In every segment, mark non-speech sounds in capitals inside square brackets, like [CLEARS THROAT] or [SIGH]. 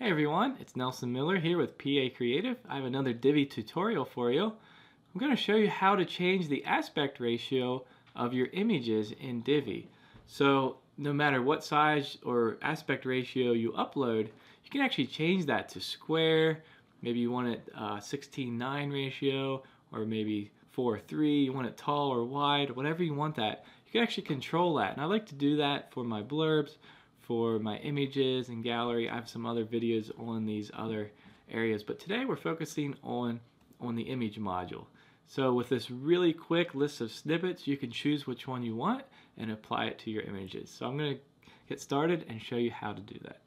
Hey everyone, it's Nelson Miller here with Pee-Aye Creative. I have another Divi tutorial for you. I'm going to show you how to change the aspect ratio of your images in Divi. So no matter what size or aspect ratio you upload, you can actually change that to square. Maybe you want it uh, 16:9 ratio or maybe 4:3. You want it tall or wide, whatever you want that. You can actually control that. And I like to do that for my blurbs for my images and gallery. I have some other videos on these other areas, but today we're focusing on, on the image module. So with this really quick list of snippets, you can choose which one you want and apply it to your images. So I'm going to get started and show you how to do that.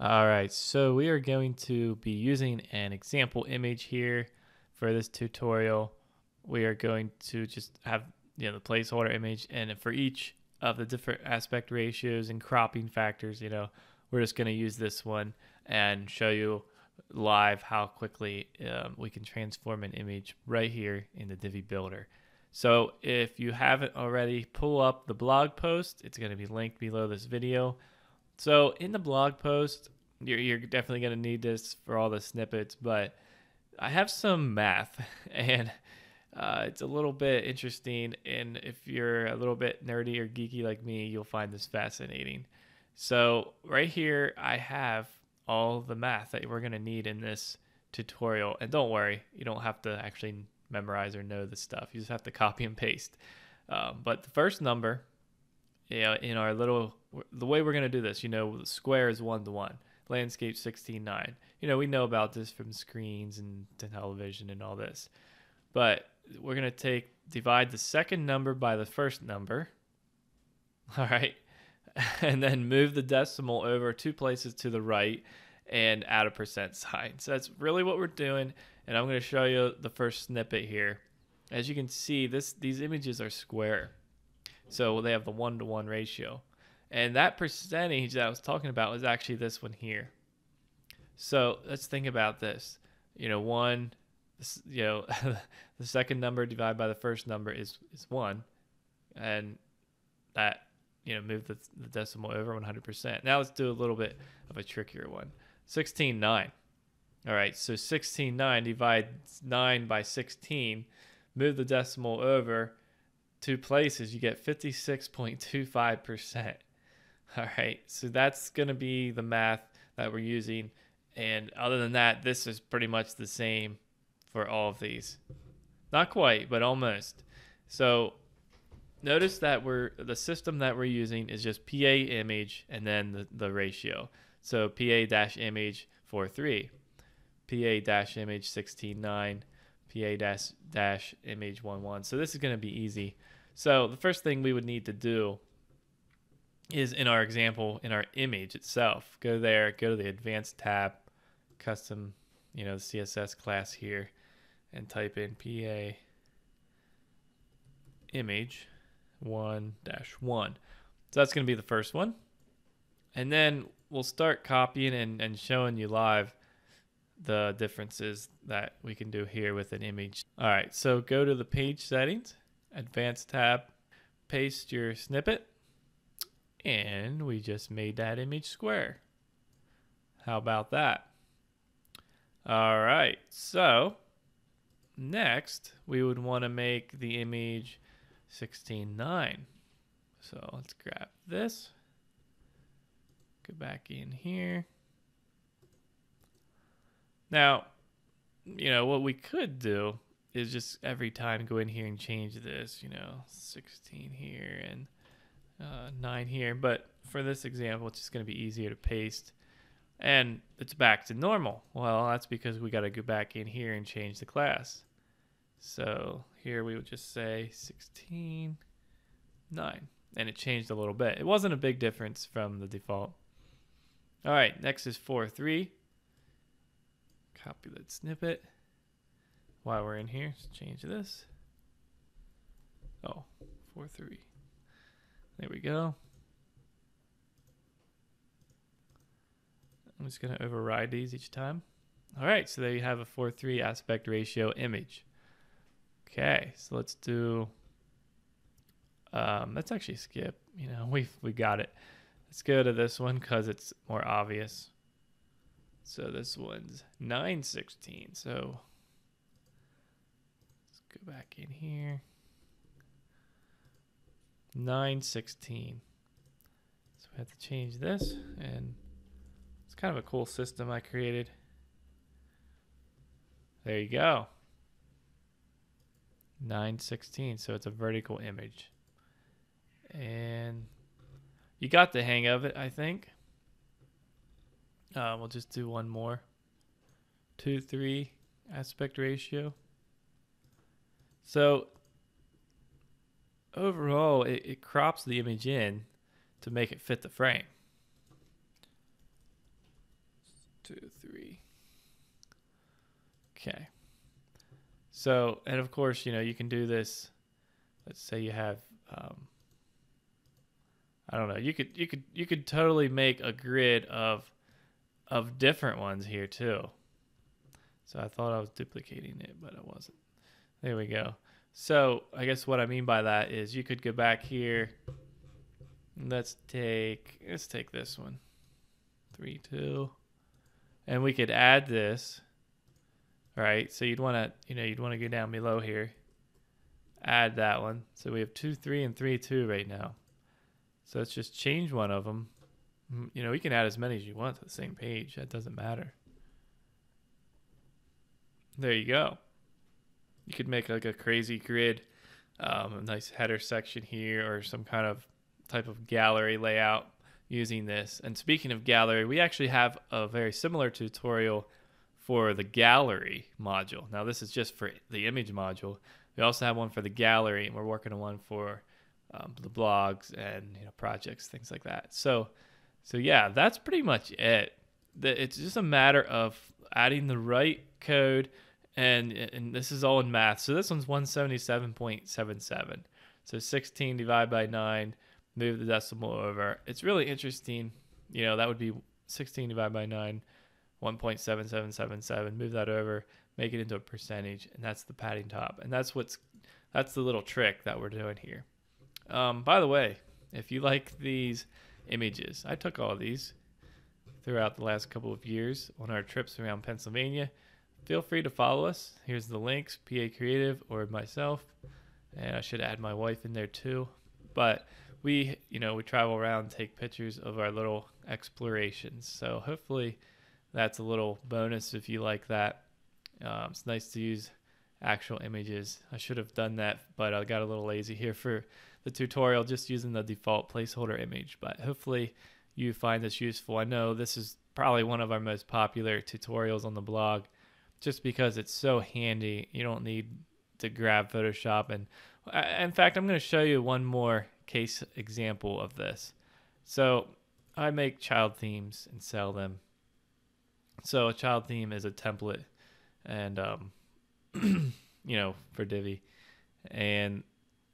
All right, so we are going to be using an example image here for this tutorial. We are going to just have you know the placeholder image and for each of the different aspect ratios and cropping factors, you know, we're just going to use this one and show you live how quickly um, we can transform an image right here in the Divi Builder. So if you haven't already, pull up the blog post. It's going to be linked below this video. So in the blog post, you're, you're definitely going to need this for all the snippets, but I have some math [LAUGHS] and uh, it's a little bit interesting, and if you're a little bit nerdy or geeky like me, you'll find this fascinating. So right here, I have all the math that we're going to need in this tutorial. And don't worry, you don't have to actually memorize or know this stuff. You just have to copy and paste. Um, but the first number, you know, in our little, the way we're going to do this, you know, the square is one to one, landscape 16.9. You know, we know about this from screens and television and all this. But we're going to take divide the second number by the first number. [LAUGHS] All right. [LAUGHS] And then move the decimal over two places to the right and add a percent sign. So that's really what we're doing. And I'm going to show you the first snippet here. As you can see, this these images are square. So they have the one to one ratio. And that percentage that I was talking about was actually this one here. So let's think about this. You know, one you know, [LAUGHS] the second number divided by the first number is is one, and that you know move the, the decimal over 100%. Now let's do a little bit of a trickier one. 16.9. All right, so 16.9 divides 9 by 16, move the decimal over two places, you get 56.25%. [LAUGHS] All right, so that's going to be the math that we're using. And other than that, this is pretty much the same for all of these. Not quite, but almost. So notice that we're the system that we're using is just PA image and then the, the ratio. So PA dash image 43, PA dash image 16.9, PA dash dash image 11. So this is going to be easy. So the first thing we would need to do is in our example in our image itself. Go there, go to the advanced tab, custom, you know, the CSS class here and type in PA image 1 dash 1. So that's going to be the first one. And then we'll start copying and, and showing you live the differences that we can do here with an image. All right, so go to the page settings, advanced tab, paste your snippet, and we just made that image square. How about that? All right, so Next, we would want to make the image 16.9. So let's grab this. Go back in here. Now, you know, what we could do is just every time go in here and change this, you know, 16 here and uh, 9 here. But for this example, it's just going to be easier to paste. And it's back to normal. Well, that's because we got to go back in here and change the class. So here we would just say 16, 9. And it changed a little bit. It wasn't a big difference from the default. All right, next is 4, 3. Copy that snippet. While we're in here, let's change this. Oh, 4, 3. There we go. I'm just going to override these each time. All right, so there you have a 4-3 aspect ratio image. Okay, so let's do. Um, let's actually skip. You know, [LAUGHS] we we got it. Let's go to this one because it's more obvious. So this one's 916. So let's go back in here. 916. So we have to change this and it's kind of a cool system I created. There you go. 916. So it's a vertical image. And you got the hang of it, I think. Uh, we'll just do one more. 2 3 aspect ratio. So overall, it, it crops the image in to make it fit the frame. Two, three. Okay. So, and of course, you know, you can do this. Let's say you have, um, I don't know, you could, you could, you could totally make a grid of, of different ones here too. So I thought I was duplicating it, but I wasn't. There we go. So I guess what I mean by that is you could go back here. Let's take let's take this one. Three, two. And we could add this. Right? So you'd wanna you know, you'd want to go down below here. Add that one. So we have two, three, and three, two right now. So let's just change one of them. Mm, you know, you can add as many as you want to the same page. That doesn't matter. There you go you could make like a crazy grid, um, a nice header section here, or some kind of type of gallery layout using this. And speaking of gallery, we actually have a very similar tutorial for the gallery module. Now this is just for the image module. We also have one for the gallery, and we're working on one for um, the blogs and you know projects, things like that. So, so yeah, that's pretty much it. It's just a matter of adding the right code and and this is all in math. So this one's 177.77. So 16 divided by 9, move the decimal over. It's really interesting. You know, that would be 16 divided by 9, 1.7777. Move that over, make it into a percentage, and that's the padding top. And that's what's that's the little trick that we're doing here. Um, by the way, if you like these images, I took all these throughout the last couple of years on our trips around Pennsylvania feel free to follow us. Here's the links Pee-Aye Creative or myself. And I should add my wife in there too. But we, you know, we travel around, take pictures of our little explorations. So hopefully that's a little bonus if you like that. Um, it's nice to use actual images. I should have done that, but I got a little lazy here for the tutorial, just using the default placeholder image. But hopefully you find this useful. I know this is probably one of our most popular tutorials on the blog just because it's so handy. You don't need to grab Photoshop. And uh, in fact, I'm going to show you one more case example of this. So I make child themes and sell them. So a child theme is a template and, um, [CLEARS THROAT] you know, for Divi. And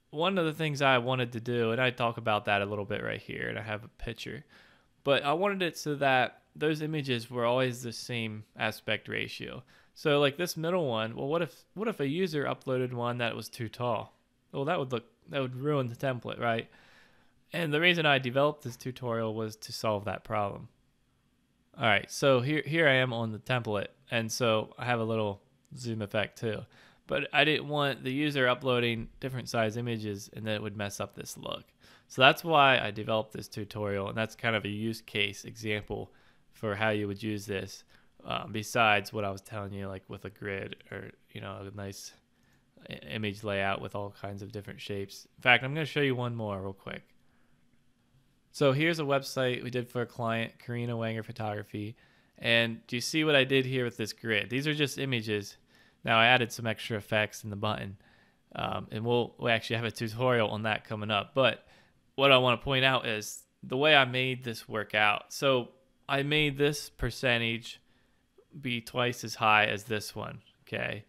one of the things I wanted to do, and I talk about that a little bit right here, and I have a picture, but I wanted it so that those images were always the same aspect ratio. So like this middle one, well, what if what if a user uploaded one that was too tall? Well, that would look that would ruin the template, right? And the reason I developed this tutorial was to solve that problem. All right, so here here I am on the template, and so I have a little zoom effect too. But I didn't want the user uploading different size images and then it would mess up this look. So that's why I developed this tutorial, and that's kind of a use case example for how you would use this um, besides what I was telling you, like with a grid or you know a nice image layout with all kinds of different shapes. In fact, I'm going to show you one more real quick. So here's a website we did for a client, Karina Wanger Photography. And do you see what I did here with this grid? These are just images. Now I added some extra effects in the button. Um, and we'll, we actually have a tutorial on that coming up. But what I want to point out is the way I made this work out. So I made this percentage be twice as high as this one. Okay.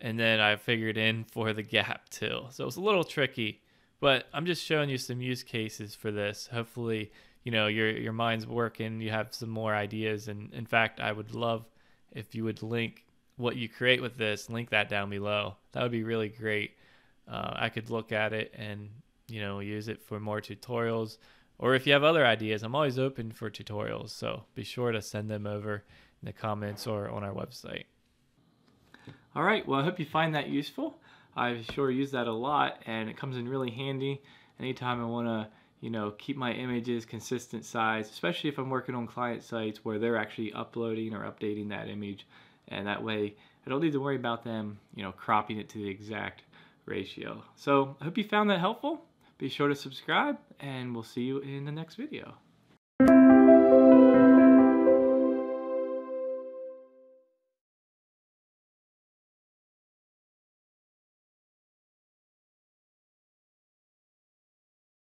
And then I figured in for the gap [LAUGHS] too. So it's a little tricky, but I'm just showing you some use cases for this. Hopefully, you know, your, your mind's working, you have some more ideas. And in fact, I would love if you would link what you create with this, link that down below. That would be really great. Uh, I could look at it and, you know, use it for more tutorials. Or if you have other ideas, I'm always open for tutorials. So be sure to send them over in the comments or on our website. All right, well, I hope you find that useful. I sure use that a lot, and it comes in really handy anytime I want to, you know, keep my images consistent size, especially if I'm working on client sites where they're actually uploading or updating that image, and that way I don't need to worry about them, you know, cropping it to the exact ratio. So I hope you found that helpful. Be sure to subscribe, and we'll see you in the next video.